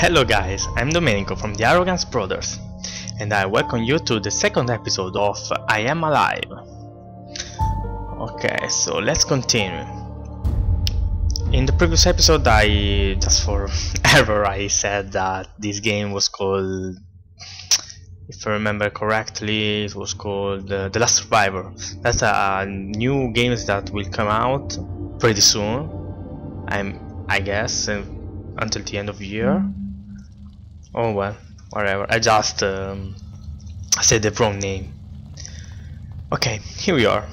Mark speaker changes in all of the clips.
Speaker 1: Hello guys, I'm Domenico from the Arrogance Brothers and I welcome you to the second episode of I Am Alive. Okay, so let's continue. In the previous episode I, just for error, I said that this game was called, if I remember correctly, it was called uh, The Last Survivor. That's a new games that will come out pretty soon. I'm, I guess, uh, until the end of the year. Oh well, whatever. I just um, said the wrong name. Okay, here we are.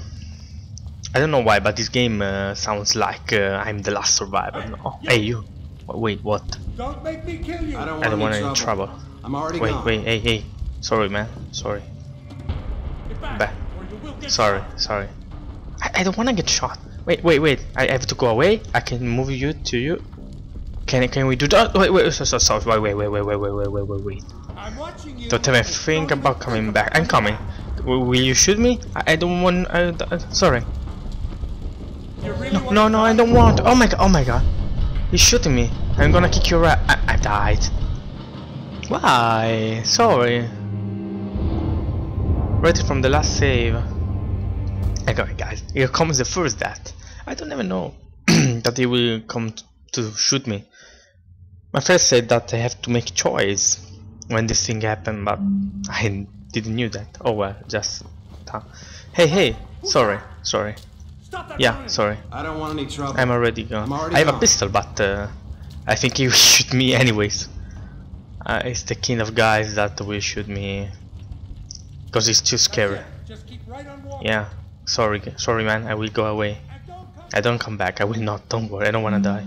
Speaker 1: I don't know why, but this game uh, sounds like uh, I'm the last survivor. No. Hey, you. Wait, what?
Speaker 2: Don't make me kill you.
Speaker 3: I don't want,
Speaker 1: I don't want
Speaker 3: any
Speaker 1: any
Speaker 3: trouble.
Speaker 1: trouble.
Speaker 3: I'm already
Speaker 1: Wait,
Speaker 3: gone.
Speaker 1: wait, hey, hey. Sorry, man. Sorry.
Speaker 2: Get back,
Speaker 1: Back.
Speaker 2: or you will get
Speaker 1: Sorry,
Speaker 2: shot.
Speaker 1: sorry. I, I don't want to get shot. Wait, wait, wait. I have to go away. I can move you to you. Can can we do that? Wait, wait, so, so, so, wait, wait, wait, wait, wait, wait, wait, wait, wait, wait.
Speaker 2: I'm watching you.
Speaker 1: Don't even think about coming back. I'm coming. Will, will you shoot me? I, I don't want. I, uh, sorry.
Speaker 2: Really
Speaker 1: No, no, no, I don't want. Oh my god, oh my god. He's shooting me. I'm gonna kick your ass. I, I died. Why? Sorry. Right from the last save. Okay, guys, here comes the first death. I don't even know that he will come t- to shoot me. My friend said that I have to make choice when this thing happened, but I didn't knew that. Oh well, just. Hey, hey, sorry, sorry. Yeah,
Speaker 2: shooting.
Speaker 1: sorry.
Speaker 3: I don't want any trouble.
Speaker 1: I'm already gone.
Speaker 3: I'm already
Speaker 1: I have a pistol, but uh, I think he will shoot me anyways. Uh, it's the kind of guys that will shoot me because he's too scary.
Speaker 2: it. Right.
Speaker 1: Yeah, sorry, sorry, man. I will go away.
Speaker 2: And don't
Speaker 1: I don't come back. I will not. Don't worry. I don't wanna die.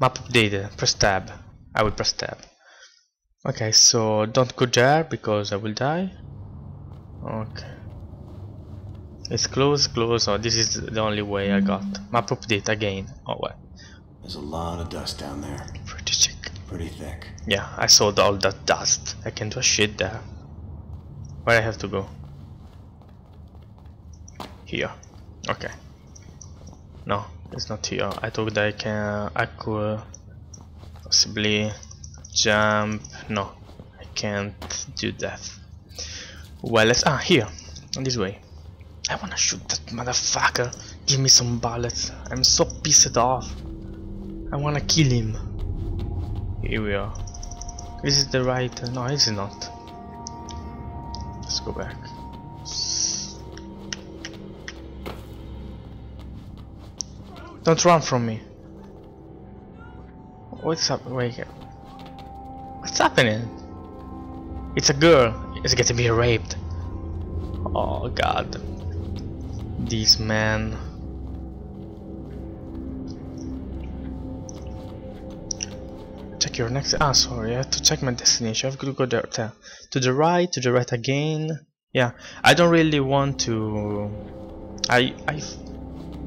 Speaker 1: Map updated. Press tab. I will press tab. Okay, so don't go there because I will die. Okay. It's close, close. Oh, this is the only way I got. Map update again. Oh well.
Speaker 3: There's a lot of dust down there.
Speaker 1: Pretty thick
Speaker 3: Pretty thick.
Speaker 1: Yeah, I saw all that dust. I can do a shit there. Where I have to go? Here. Okay. No, it's not here. I thought that I can. Could possibly jump. No, I can't do that. Well, let's. Ah, here. This way. I wanna shoot that motherfucker. Give me some bullets. I'm so pissed off. I wanna kill him. Here we are. Is it the right? No, it's not. Let's go back. Don't run from me. What's up? Wait here. What's happening? It's a girl. It's gonna be raped. Oh god. These men. check your next ah sorry I have to check my destination I have to go there, to the right to the right again yeah I don't really want to I I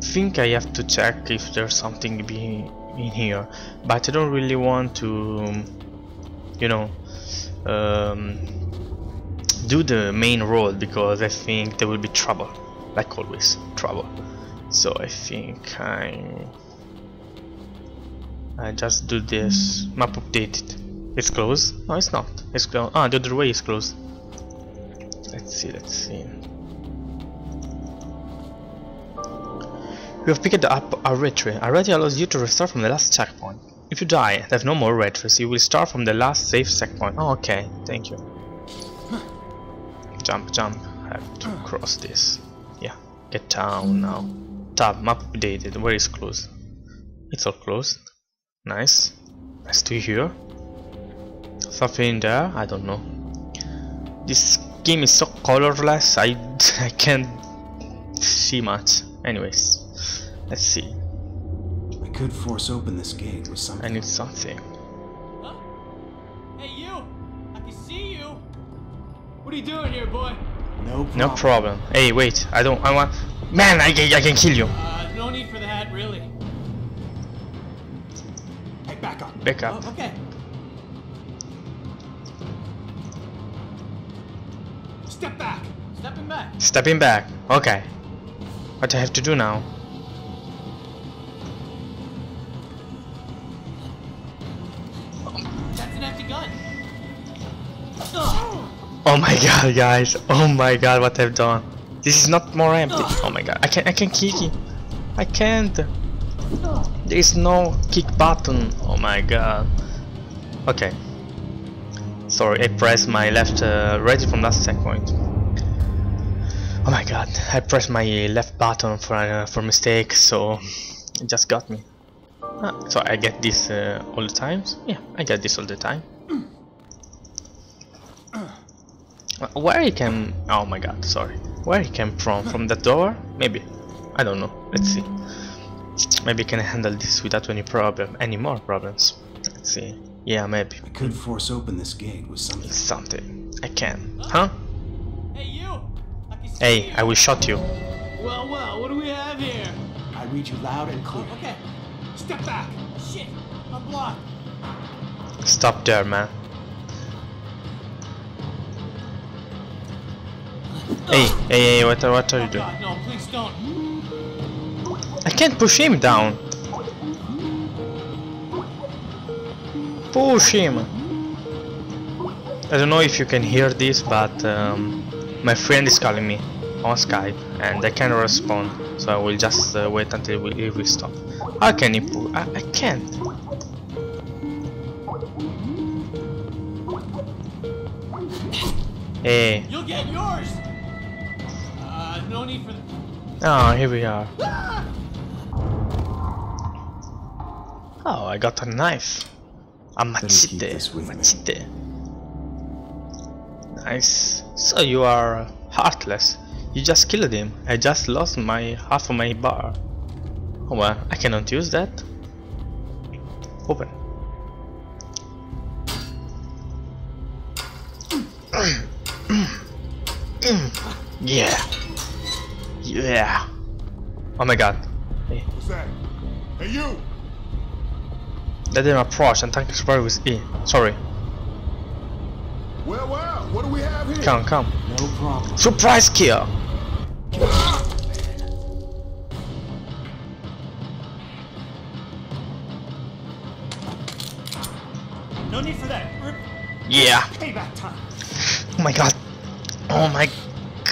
Speaker 1: think I have to check if there's something in here but I don't really want to you know um, do the main road because I think there will be trouble like always trouble so I think I'm I just do this. Map updated. It's closed? No, it's not. It's closed. Ah, the other way is closed. Let's see, let's see. You have picked up a retry. A retry allows you to restart from the last checkpoint. If you die and have no more retries, you will start from the last safe checkpoint. Oh, okay. Thank you. Jump, jump. I have to cross this. Yeah. Get down now. Tab, map updated. Where is closed? It's all closed. Nice. I to here. Something in there? I don't know. This game is so colorless, I, I can't see much. Anyways, let's see.
Speaker 3: I could force open this gate with something.
Speaker 1: I need something.
Speaker 4: Huh? Hey you! I can see you! What are you doing here, boy?
Speaker 3: No problem.
Speaker 1: No problem. Hey, wait. I don't. I want. Man, I, can- I can kill you.
Speaker 4: Uh, no need for that, really.
Speaker 3: Hey, back up.
Speaker 1: Back up.
Speaker 4: Oh, okay.
Speaker 2: Step back.
Speaker 4: Stepping back.
Speaker 1: Stepping back. Okay. What do I have to do now?
Speaker 4: Gun.
Speaker 1: Oh my god, guys! Oh my god, what I've done! This is not more empty. Oh my god, I can't, I can't kick him. I can't. There is no kick button. Oh my god. Okay. Sorry, I pressed my left uh, ready from last checkpoint. Oh my god, I pressed my left button for uh, for mistake, so it just got me. Ah, so I get this uh, all the times? Yeah, I get this all the time. Uh, Where he came? Oh my god, sorry. Where he came from? From the door? Maybe. I don't know. Let's see. Maybe can I can handle this without any problem, any more problems. Let's see. Yeah, maybe.
Speaker 3: I could force open this gate with something.
Speaker 1: Something. I can. Huh?
Speaker 4: Hey, you! I can see
Speaker 1: Hey. I will shot you.
Speaker 4: Well, well, what do we have here?
Speaker 3: I read you loud and clear.
Speaker 4: Okay. Step back. Shit. I'm blocked.
Speaker 1: Stop there, man. Hey, hey, hey, what, are- what are you
Speaker 4: Oh
Speaker 1: doing?
Speaker 4: god, no, please don't.
Speaker 1: I can't push him down. Push him. I don't know if you can hear this, but um, my friend is calling me on Skype, and I can't respond. So I will just uh, wait until we, will stop. How can he push? I, I can't. Hey.
Speaker 4: You'll get yours! No need for the...
Speaker 1: Oh, here we are. Oh, I got a knife. A
Speaker 3: me keep
Speaker 1: machete.
Speaker 3: this with me.
Speaker 1: Machete. Nice. So you are heartless. You just killed him. I just lost my half of my bar. Oh well, I cannot use that. Open. yeah. Yeah. Oh my god. Hey.
Speaker 2: What's that? Hey, you!
Speaker 1: Let them approach and tank explode with E. Sorry.
Speaker 2: Well, well, what do we have here?
Speaker 1: Come, come.
Speaker 3: No problem.
Speaker 1: Surprise kill!
Speaker 2: No need for that. Rip
Speaker 1: Yeah.
Speaker 2: payback time.
Speaker 1: Oh my god. Oh my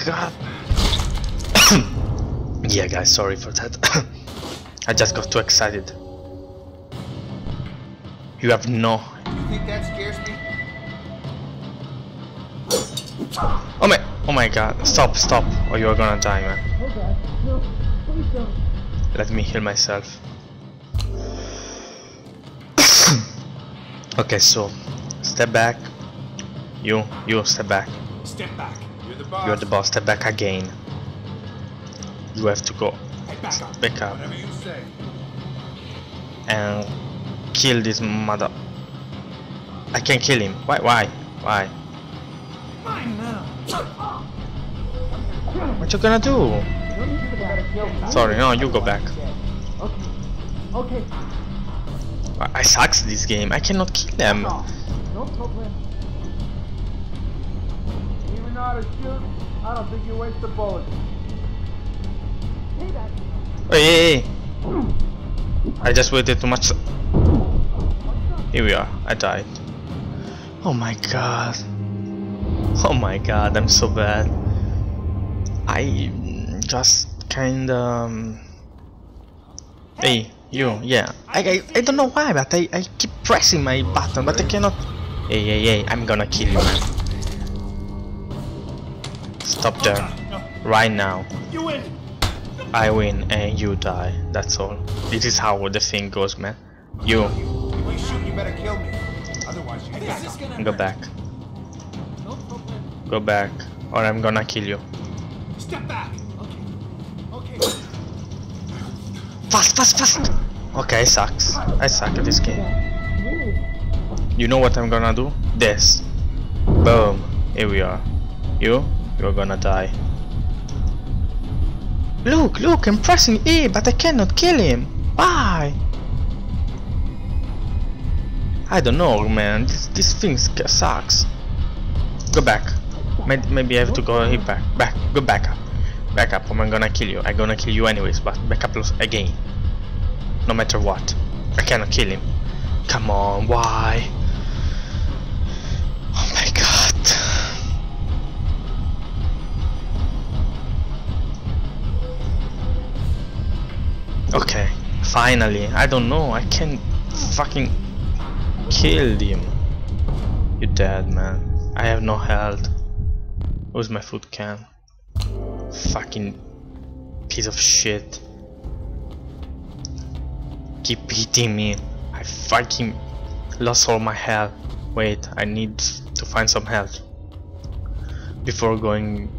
Speaker 1: god. yeah, guys, sorry for that. I just got too excited. You have no.
Speaker 2: You think that scares me?
Speaker 1: Oh my. Oh my god. Stop, stop, or you are gonna die, man. Let me heal myself. okay, so step back. You, you step back.
Speaker 2: Step back. You're the boss.
Speaker 1: You're the boss. Step back again. You have to go
Speaker 2: back up.
Speaker 1: and kill this mother. I can kill him. Why? Why? Why? What you gonna do? Sorry, no, you go back.
Speaker 5: Okay,
Speaker 1: I sucks this game. I cannot kill them.
Speaker 5: Even though shoot, I don't think you waste bullet. Hey.
Speaker 1: Hey, hey. I just waited too much. Here we are. I died. Oh my god. Oh my god, I'm so bad. I just kinda. Um... Hey, you, yeah. I, I, I don't know why, but I, I keep pressing my button, but I cannot. Hey, hey, hey, I'm gonna kill you, man. Stop there. Right now.
Speaker 2: you win.
Speaker 1: I win and you die. That's all. This is how the thing goes, man. You
Speaker 2: shoot, you better kill me. Otherwise, you
Speaker 4: Hey,
Speaker 2: back
Speaker 4: is this
Speaker 2: up.
Speaker 4: gonna
Speaker 1: go back.
Speaker 4: No.
Speaker 1: Go back. Or I'm gonna kill you.
Speaker 2: Step back.
Speaker 4: Okay. Okay.
Speaker 1: Fast, fast, fast! Okay, I sucks. I suck at this game. You know what I'm gonna do? This. Boom. Here we are. You? You're gonna die. Look, look, I'm pressing E, but I cannot kill him. Why? I don't know, man. This this thing sucks. Go back. Maybe I have to go back. Back. Go back up. Back up. Or I'm gonna kill you. I'm gonna kill you anyways. But back up again. No matter what. I cannot kill him. Come on. Why? Okay, finally, I don't know, I can't fucking kill him. You dead man. I have no health. Where's my food can? Fucking piece of shit. Keep hitting me. I fucking lost all my health. Wait, I need to find some health. Before going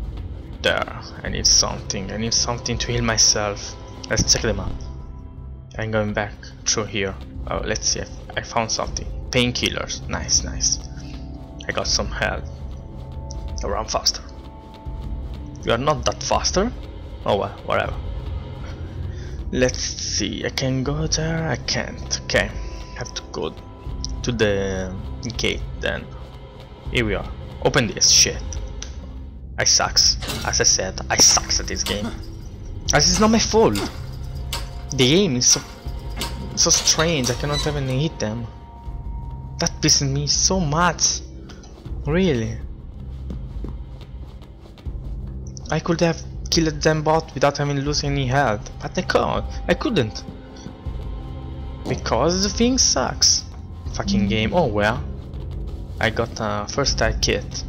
Speaker 1: there, I need something. I need something to heal myself. Let's check them out. I'm going back through here. Oh, let's see. If I found something. Painkillers. Nice, nice. I got some health. Now run faster. You are not that faster. Oh well, whatever. Let's see. I can go there. I can't. Okay, have to go to the gate then. Here we are. Open this shit. I sucks. As I said, I sucks at this game. As it's not my fault. The game is so so strange. I cannot even hit them. That pisses me so much. Really. I could have killed them both without having losing any health, but I can't. I couldn't. Because the thing sucks. Fucking game. Oh well. I got a first aid kit.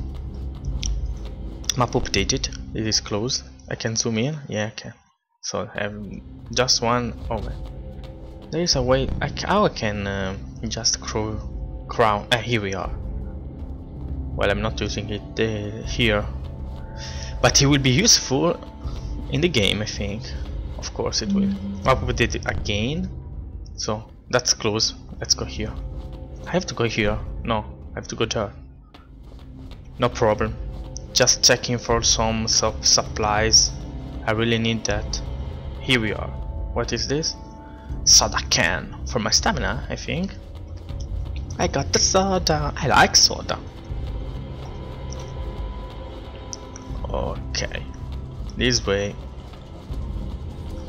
Speaker 1: Map updated. It is closed. I can zoom in. Yeah, I can. So I have just one. Oh, wait. there is a way. I how I can uh, just crow crown. Ah, here we are. Well, I'm not using it uh, here, but it will be useful in the game, I think. Of course, it will. Map updated again. So that's close. Let's go here. I have to go here. No, I have to go there. No problem. Just checking for some supplies. I really need that. Here we are. What is this? Soda can. For my stamina, I think. I got the soda. I like soda. Okay. This way.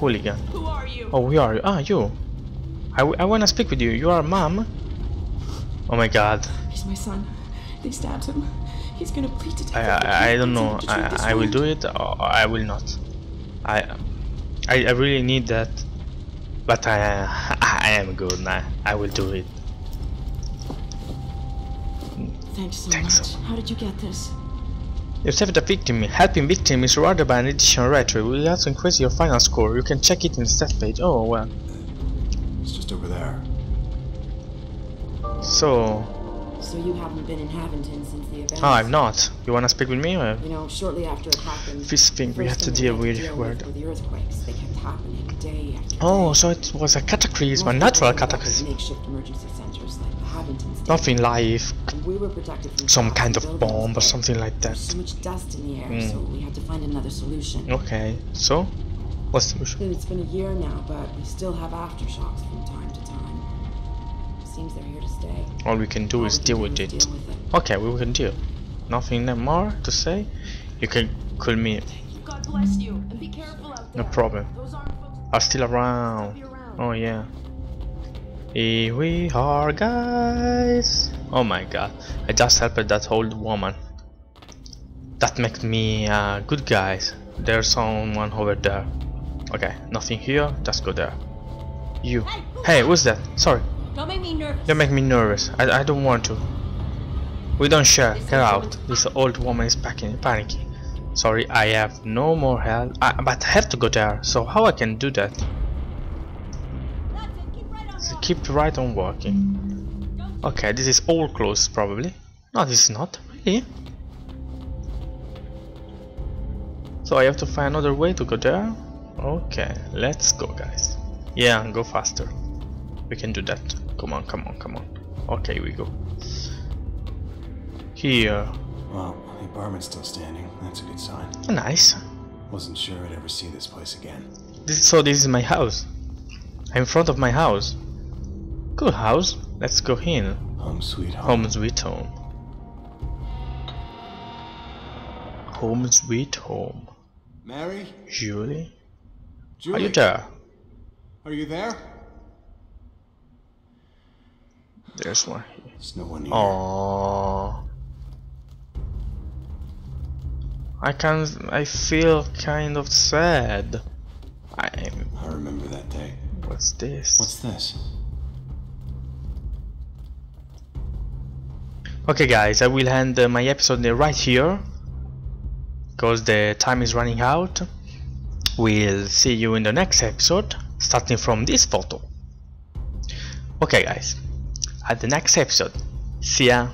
Speaker 1: Hooligan.
Speaker 6: Who are you?
Speaker 1: Oh, we are. you? Ah, you. I, I wanna speak with you. You are mom. Oh my god.
Speaker 6: He's my son. They stabbed him. He's gonna bleed to death.
Speaker 1: I, I, I don't know.
Speaker 6: convince him to treat this
Speaker 1: I, I will do it or I will not. I I, I really need that. But I, I am good now. I will do it.
Speaker 6: Thanks so
Speaker 1: Thanks.
Speaker 6: much. How did you get this?
Speaker 1: You saved a victim. Helping victim is rewarded by an additional retro. We will also increase your final score. You can check it in the stat page. Oh well.
Speaker 3: It's just over there.
Speaker 1: So,
Speaker 6: So you haven't been in Haventon since the event?
Speaker 1: oh, I'm not. You wanna speak with me or?
Speaker 6: You know, shortly after it happened.
Speaker 1: This thing we had to deal with. were
Speaker 6: with were the earthquakes. They kept happening day after
Speaker 1: Oh,
Speaker 6: day.
Speaker 1: so it was a cataclysm, a natural
Speaker 6: people ended up at
Speaker 1: cataclysm.
Speaker 6: Makeshift emergency centers like the Haventon State.
Speaker 1: Nothing live,
Speaker 6: we were protected from
Speaker 1: some kind of bomb or something like that.
Speaker 6: so much dust in the air,
Speaker 1: Mm.
Speaker 6: so we had to find another solution.
Speaker 1: Okay, so what's the solution?
Speaker 6: It's been a year now, but we still have aftershocks from time to time. Seems they're here to stay.
Speaker 1: All we can do
Speaker 6: All
Speaker 1: is deal
Speaker 6: do
Speaker 1: with
Speaker 6: is
Speaker 1: it.
Speaker 6: deal with it.
Speaker 1: Okay, we can deal. Nothing more to say. You can call me.
Speaker 7: God bless you, and be careful out
Speaker 1: No problem.
Speaker 7: Those
Speaker 1: Are still around.
Speaker 7: around.
Speaker 1: Oh yeah. Here we are, guys. Oh my god! I just helped that old woman. That makes me uh, good guys. There's someone over there. Okay, nothing here. Just go there. You. Hey, who's that? Sorry.
Speaker 7: Don't make me nervous.
Speaker 1: You make me nervous. I, I don't want to. We don't share. Get out. This old woman is packing, panicking. Sorry, I have no more help. I, but I have to go there. So how I can do that?
Speaker 7: Keep right on
Speaker 1: So
Speaker 7: walking.
Speaker 1: keep right on walking. Okay, this is all closed probably. No, this is not. Really? So I have to find another way to go there? Okay, let's go guys. Yeah, go faster. We can do that. Come on, come on, come on. Okay, we go. Here.
Speaker 3: Well, the apartment's still standing. That's a good sign.
Speaker 1: Nice.
Speaker 3: Wasn't sure I'd ever see this place again.
Speaker 1: This, so this is my house. I'm in front of my house. Good house. Let's go in.
Speaker 3: Home sweet home.
Speaker 1: Home sweet home. Home sweet home.
Speaker 2: Mary?
Speaker 1: Julie?
Speaker 2: Julie?
Speaker 1: Are you there?
Speaker 2: Are you there?
Speaker 1: There's one here.
Speaker 3: There's no one here.
Speaker 1: Aww. I can I feel kind of sad. I'm
Speaker 3: I remember that day.
Speaker 1: What's this?
Speaker 3: What's this?
Speaker 1: Okay guys, I will end uh, my episode right here because the time is running out. We'll see you in the next episode starting from this photo. Okay guys, at the next episode. See ya.